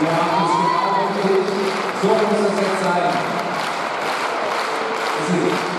Wir haben es genau entwickelt. So muss es jetzt sein. Das ist